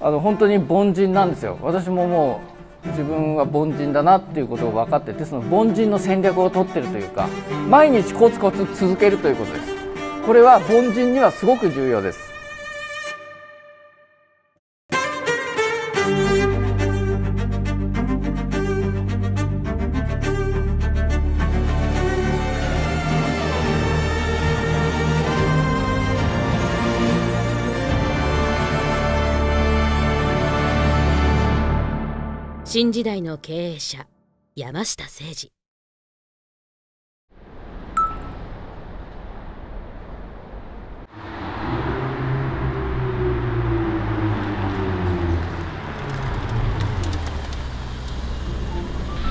あの本当に凡人なんですよ。私ももう自分は凡人だなっていうことを分かっててその凡人の戦略を取ってるというか毎日コツコツ続けるということです。これは凡人にはすごく重要です。新時代の経営者山下誠二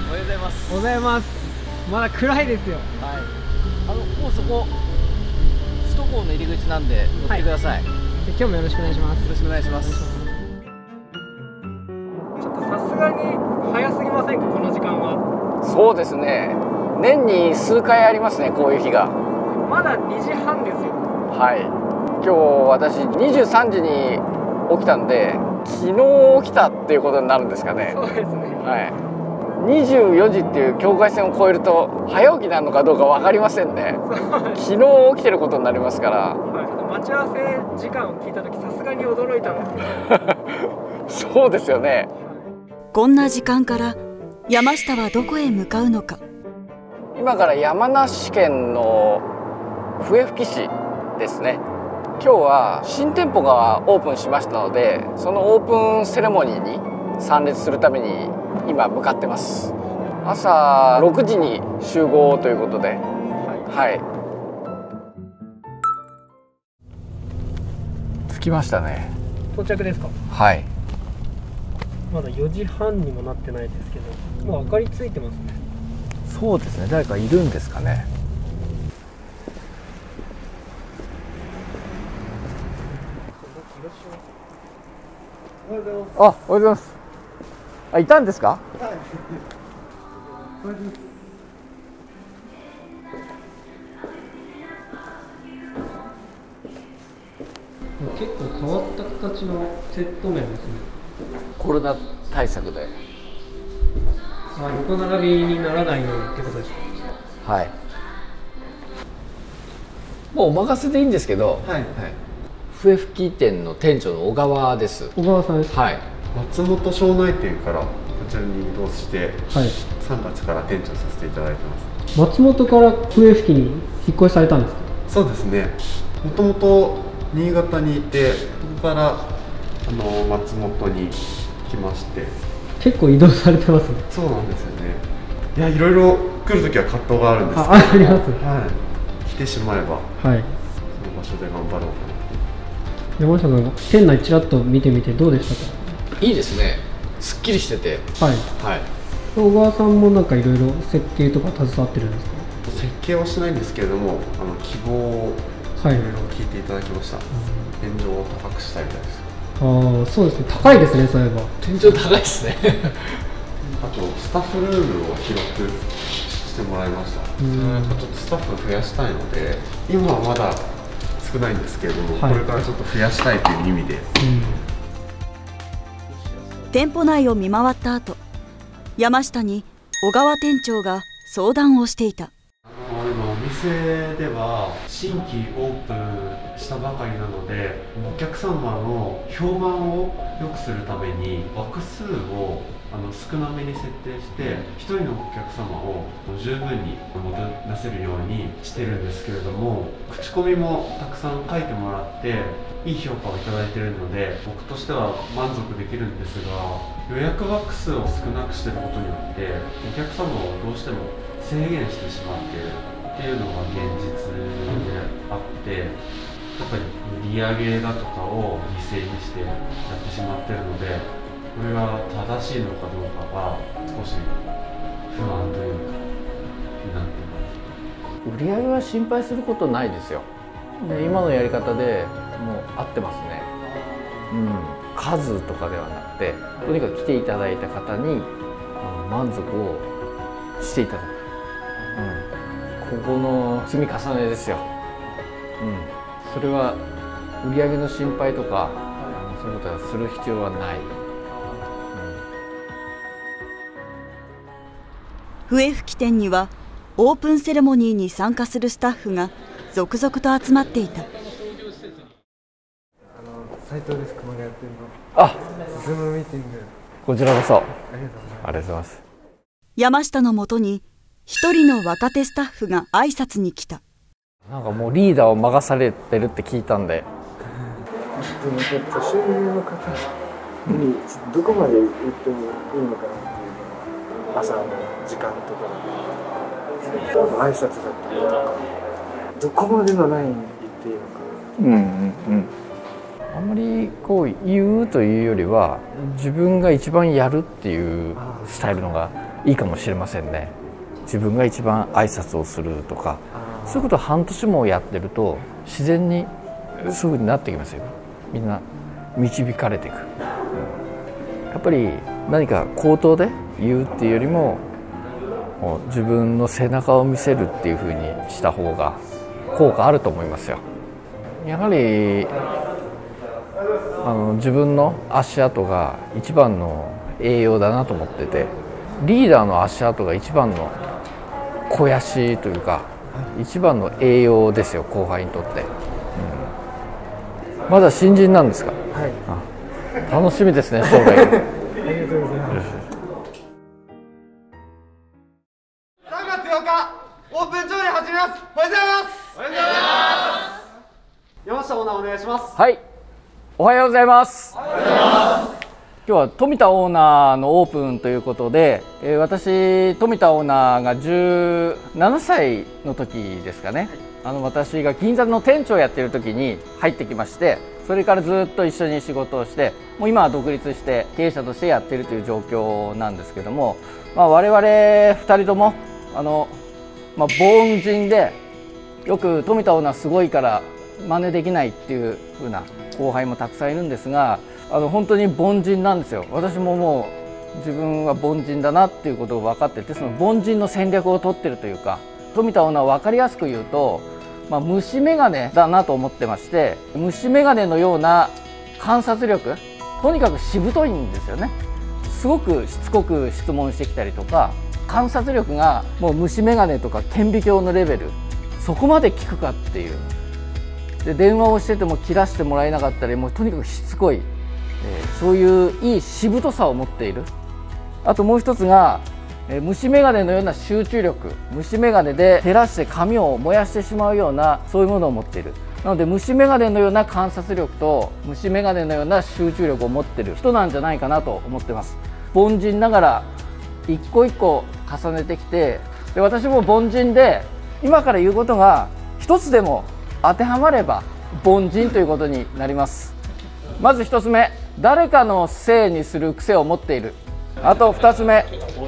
おはようございます。おはようございます。まだ暗いですよ。はい。あのもうそこ首都高の入り口なんで乗ってください、よで今日もよろしくお願いします。ろしくお願いします早すぎませんかこの時間は？そうですね。年に数回ありますねこういう日が。まだ2時半ですよ。はい。今日私23時に起きたんで昨日起きたっていうことになるんですかね。そうですね。はい。24時っていう境界線を越えると早起きなのかどうか分かりませんね。昨日起きてることになりますから。はい。ちょっと待ち合わせ時間を聞いた時さすがに驚いたんですけど。そうですよねこんな時間から山下はどこへ向かうのか。今から山梨県の笛吹市ですね。今日は新店舗がオープンしましたのでそのオープンセレモニーに参列するために今向かってます。朝6時に集合ということで。はい。着きましたね。到着ですか？はいまだ4時半にもなってないですけどもう明かりついてますね。そうですね。誰かいるんですかね。あ、おはようございます。あ、いたんですか？結構変わった形のセット面ですねコロナ対策で。あ横並びにならないようにってことですか？はい。もうお任せでいいんですけど。はい、笛吹店の店長の小川です。小川さんですはい。松本庄内店からこちらに移動してはい3月から店長させていただいてます松本から笛吹に引っ越しされたんですか？そうですねもともと新潟にいてそこからあの松本に来まして。結構移動されてますね。そうなんですよね。いやいろいろ来るときは葛藤があるんですけど。ああります。はい。来てしまえばはい。その場所で頑張ろうかな。山下さん店内ちらっと見てみてどうでしたいいですね。すっきりしてて。かはい。はい。小川さんもなんかいろいろ設計とか携わってるんです設計はしないんですけれどもあの希望をかはい。いろいろ聞いていただきました。天井を高くしたいですああそうですね。高いですねそういえば。天井高いですね。あとスタッフルームを広くしてもらいました。ちょっとスタッフ増やしたいので今はまだ少ないんですけれども、はい。これからちょっと増やしたいという意味で。店舗内を見回った後山下に小川店長が相談をしていた店では新規オープンしたばかりなのでお客様の評判を良くするために枠数をあの少なめに設定して1人のお客様を十分にもてなせるようにしてるんですけれども口コミもたくさん書いてもらっていい評価をいただいてるので僕としては満足できるんですが予約枠数を少なくしてることによってお客様をどうしても制限してしまっている。っていうのが現実であってやっぱり売り上げだとかを犠牲にしてやってしまってるのでこれが正しいのかどうかが少し不安というかになっています売り上げは心配することないですよ。で今のやり方でもう合ってますね。うん。数とかではなくて、とにかく来ていただいた方に満足をしていただく。うん。ここの積み重ねですよ。うん。それは売り上げの心配とか、あのそそういうことはする必要はない、笛吹店にはオープンセレモニーに参加するスタッフが続々と集まっていた。斉藤です。熊谷店の。あ！ズームミーティング。こちらこそ。ありがとうございます。ありがとうございます。山下のもとに一人の若手スタッフが挨拶に来た。なんかもうリーダーを任されてるって聞いたんで。でもちょっと年上の方にどこまで言ってもいいのかなっていうのは朝の時間とか挨拶だったりとかどこまでのライン言っていいのかうんうんうん。あんまりこう言うというよりは自分が一番やるっていうスタイルのがいいかもしれませんね自分が一番挨拶をするとかあそういうことを半年もやってると自然にそういうふうになってきますよ。みんな導かれていく、うん。やっぱり何か口頭で言うっていうよりも自分の背中を見せるっていうふうにした方が効果あると思いますよ。やはりあの自分の足跡が一番の栄養だなと思っててリーダーの足跡が一番の肥やしというか一番の栄養ですよ後輩にとって、うん。まだ新人なんですか？はい。楽しみですね将来。ありがとうございます。3月8日オープン調理始めます。おはようございます。おはようございます。山下オーナーお願いします。はい。おはようございます今日は富田オーナーのオープンということで、えー私富田オーナーが17歳の時ですかね。あの私が銀座の店長をやってる時に入ってきましてそれからずっと一緒に仕事をしてもう今は独立して経営者としてやってるという状況なんですけども、まあ、我々2人ともあの、まあ、凡人でよく富田オーナーすごいから真似できないっていう風な後輩もたくさんいるんですがあの本当に凡人なんですよ。私ももう自分は凡人だなっていうことを分かっててその凡人の戦略を取ってるというか富田オーナーは分かりやすく言うと、まあ、虫眼鏡だなと思ってまして虫眼鏡のような観察力とにかくしぶといんですよね。すごくしつこく質問してきたりとか観察力がもう虫眼鏡とか顕微鏡のレベルそこまで効くかっていう。で電話をしてても切らしてもらえなかったりもうとにかくしつこい、えそういういいしぶとさを持っている。あともう一つが、え虫眼鏡のような集中力。虫眼鏡で照らして髪を燃やしてしまうようなそういうものを持っている。なので虫眼鏡のような観察力と虫眼鏡のような集中力を持っている。人なんじゃないかなと思ってます。凡人ながら一個一個重ねてきてで私も凡人で今から言うことが一つでも当てはまれば凡人ということになります。まず一つ目。誰かのせいにする癖を持っている。あと二つ目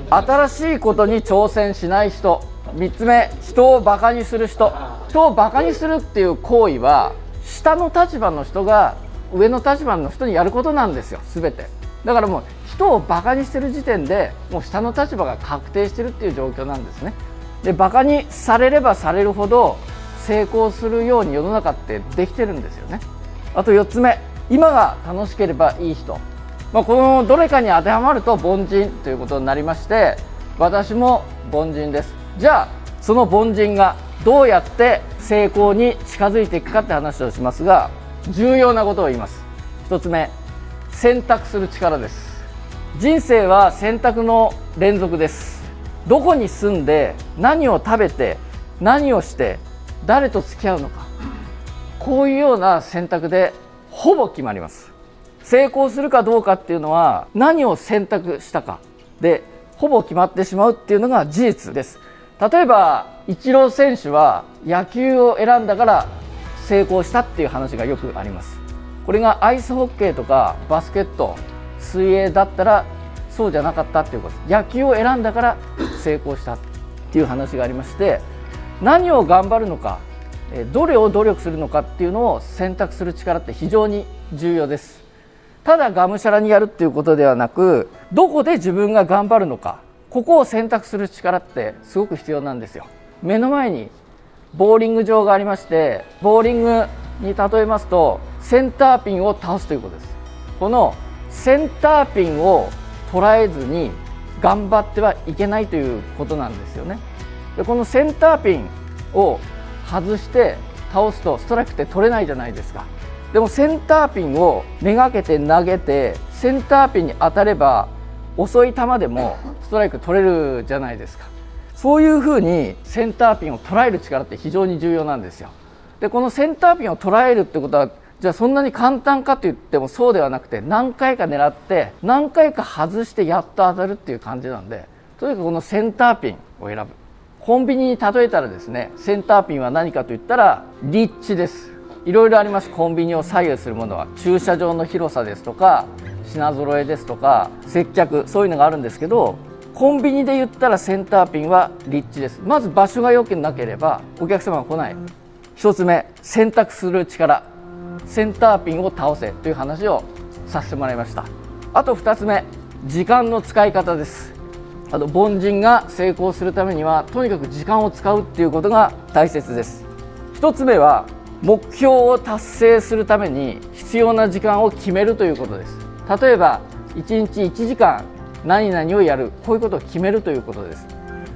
新しいことに挑戦しない人。三つ目人をバカにする人。人をバカにするっていう行為は下の立場の人が上の立場の人にやることなんですよ。全て。だからもう人をバカにしてる時点でもう下の立場が確定してるっていう状況なんですね。でバカにされればされるほど成功するように世の中ってできてるんですよね。あと4つ目今が楽しければいい人、まあ、このどれかに当てはまると凡人ということになりまして私も凡人です。じゃあその凡人がどうやって成功に近づいていくかって話をしますが重要なことを言います。1つ目選択する力です。人生は選択の連続です。どこに住んで何を食べて何をして誰と付き合うのか。こういうような選択でほぼ決まります。成功するかどうかっていうのは何を選択したか。でほぼ決まってしまうっていうのが事実です。例えばイチロー選手は野球を選んだから成功したっていう話がよくあります。これがアイスホッケーとかバスケット水泳だったらそうじゃなかったっていうこと。です野球を選んだから成功したっていう話がありまして何を頑張るのかどれを努力するのかっていうのを選択する力って非常に重要です。ただがむしゃらにやるっていうことではなくどこで自分が頑張るのかここを選択する力ってすごく必要なんですよ。目の前にボーリング場がありましてボーリングに例えますとセンターピンを倒すということです。このセンターピンを捉えずに頑張ってはいけないということなんですよね。でこのセンターピンを外して倒すとストライクって取れないじゃないですか。でもセンターピンをめがけて投げてセンターピンに当たれば遅い球でもストライク取れるじゃないですか。そういうふうにセンターピンを捉える力って非常に重要なんですよ。でこのセンターピンを捉えるってことはじゃあそんなに簡単かと言ってもそうではなくて何回か狙って何回か外してやっと当たるっていう感じなんでとにかくこのセンターピンを選ぶ。コンビニに例えたらですねセンターピンは何かと言ったら立地です。いろいろあります。コンビニを左右するものは。駐車場の広さですとか品揃えですとか接客そういうのがあるんですけどコンビニで言ったらセンターピンは立地です。まず場所が良くなければお客様が来ない。1つ目選択する力。センターピンを倒せという話をさせてもらいました。あと2つ目時間の使い方です。あと凡人が成功するためにはとにかく時間を使うっていうことが大切です。1つ目は目標を達成するために必要な時間を決めるということです。例えば1日1時間何々をやるこういうことを決めるということです。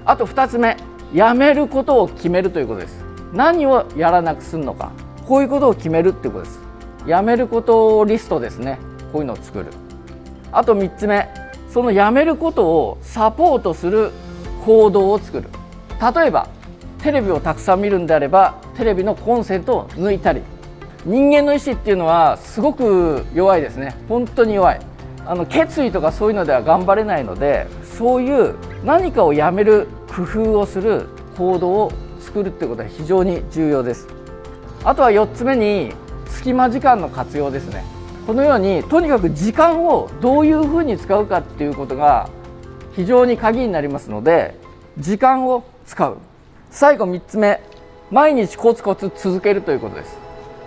あと2つ目やめることを決めるということです。何をやらなくするのかこういうことを決めるっていうことです。やめることリストですね。こういうのを作る。あと3つ目そのやめることをサポートする行動を作る。例えばテレビをたくさん見るんであればテレビのコンセントを抜いたり。人間の意志っていうのはすごく弱いですね。本当に弱い。あの決意とかそういうのでは頑張れないのでそういう何かをやめる工夫をする行動を作るってことは非常に重要です。あとは4つ目に隙間時間の活用ですね。このようにとにかく時間をどういうふうに使うかっていうことが非常に鍵になりますので時間を使う。最後3つ目。毎日コツコツ続けるということです。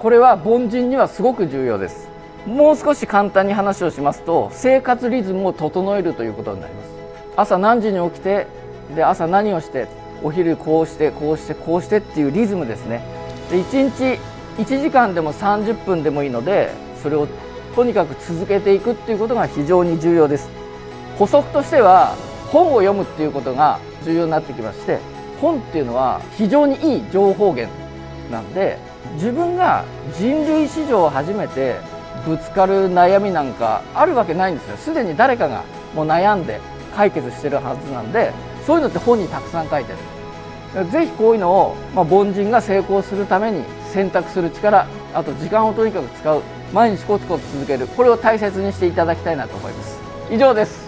これは凡人にはすごく重要です。もう少し簡単に話をしますと生活リズムを整えるということになります。朝何時に起きてで朝何をしてお昼こうしてこうしてこうしてっていうリズムですね。で1日1時間でも30分でもいいのでそれをとにかく続けていくっていうことが非常に重要です。補足としては本を読むっていうことが重要になってきまして本っていうのは非常にいい情報源なんで自分が人類史上初めてぶつかる悩みなんかあるわけないんですよ。すでに誰かがもう悩んで解決してるはずなんでそういうのって本にたくさん書いてる。ぜひこういうのを、まあ、凡人が成功するために選択する力あと時間をとにかく使う毎日コツコツ続ける。これを大切にしていただきたいなと思います。以上です。